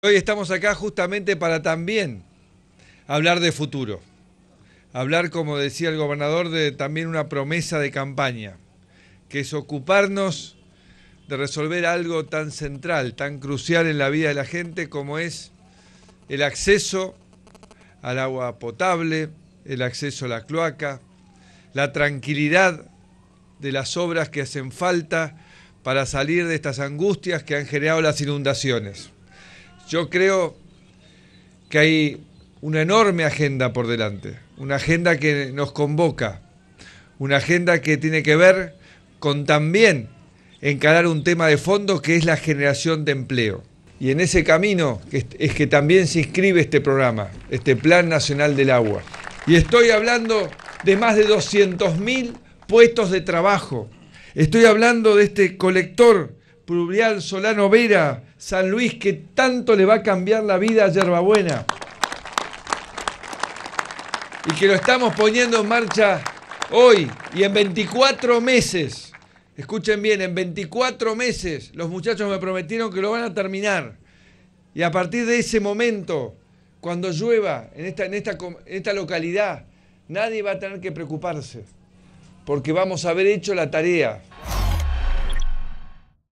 Hoy estamos acá justamente para también hablar de futuro. Hablar, como decía el gobernador, de también una promesa de campaña, que es ocuparnos de resolver algo tan central, tan crucial en la vida de la gente como es el acceso al agua potable, el acceso a la cloaca, la tranquilidad de las obras que hacen falta para salir de estas angustias que han generado las inundaciones. Yo creo que hay una enorme agenda por delante, una agenda que nos convoca, una agenda que tiene que ver con también encarar un tema de fondo que es la generación de empleo. Y en ese camino es que también se inscribe este programa, este Plan Nacional del Agua. Y estoy hablando de más de 200.000 puestos de trabajo. Estoy hablando de este colector pluvial Solano Vera, San Luis, que tanto le va a cambiar la vida a Yerbabuena. Y que lo estamos poniendo en marcha hoy y en 24 meses. Escuchen bien, en 24 meses los muchachos me prometieron que lo van a terminar. Y a partir de ese momento, cuando llueva en esta, en esta, en esta localidad, nadie va a tener que preocuparse, porque vamos a haber hecho la tarea.